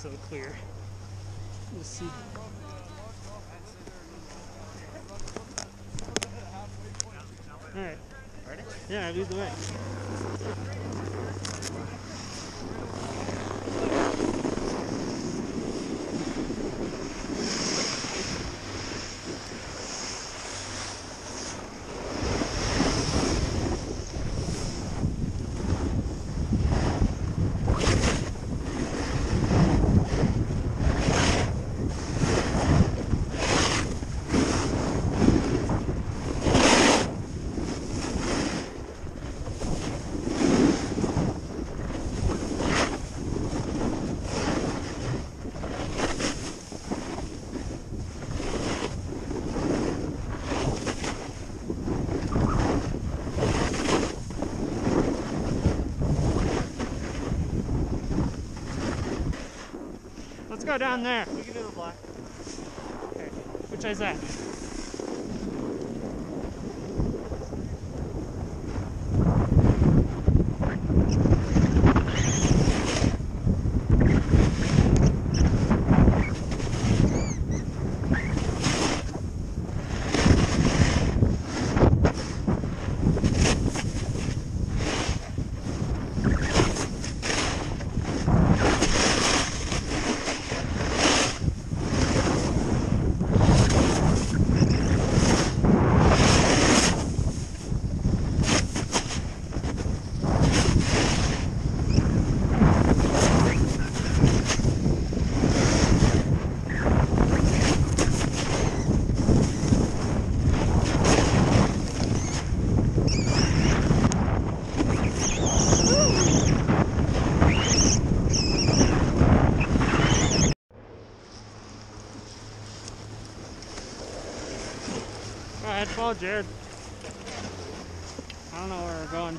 So clear. Let's see. All right. Ready? Yeah, lead the way. Go down there. We can do the black. Okay. Which is that? Ahead, follow Jared. I don't know where we're going.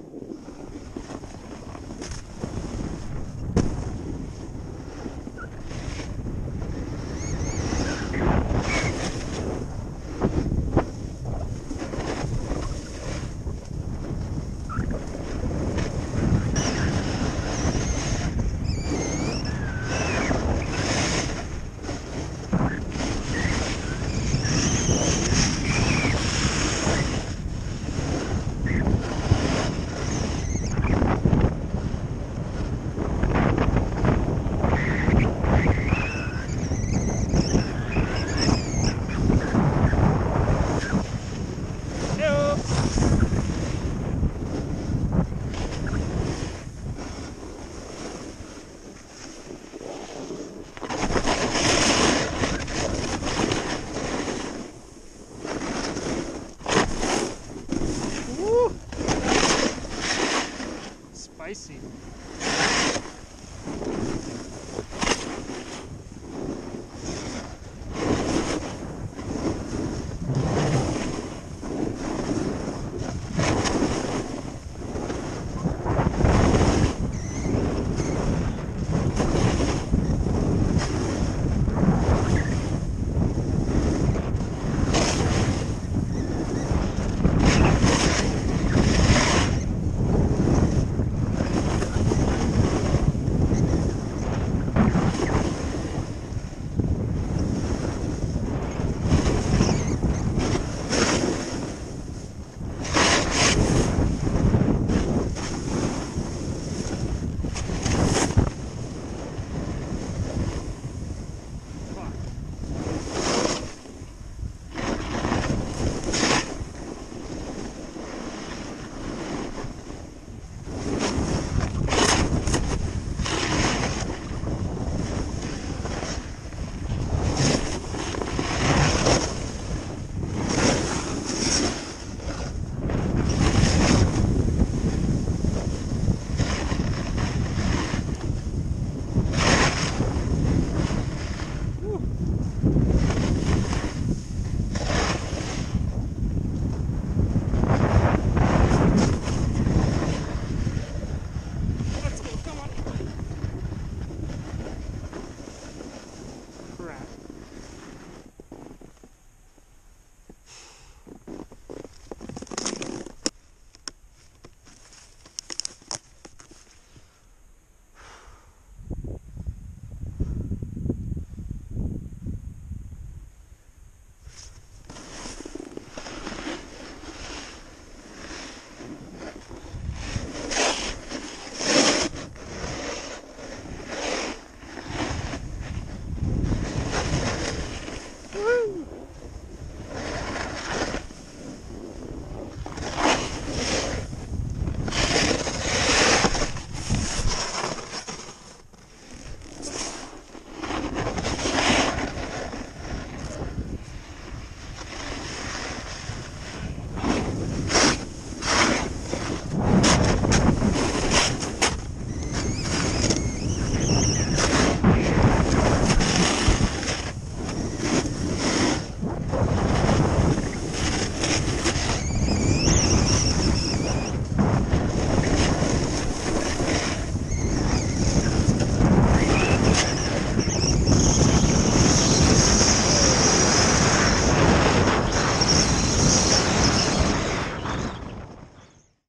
I see.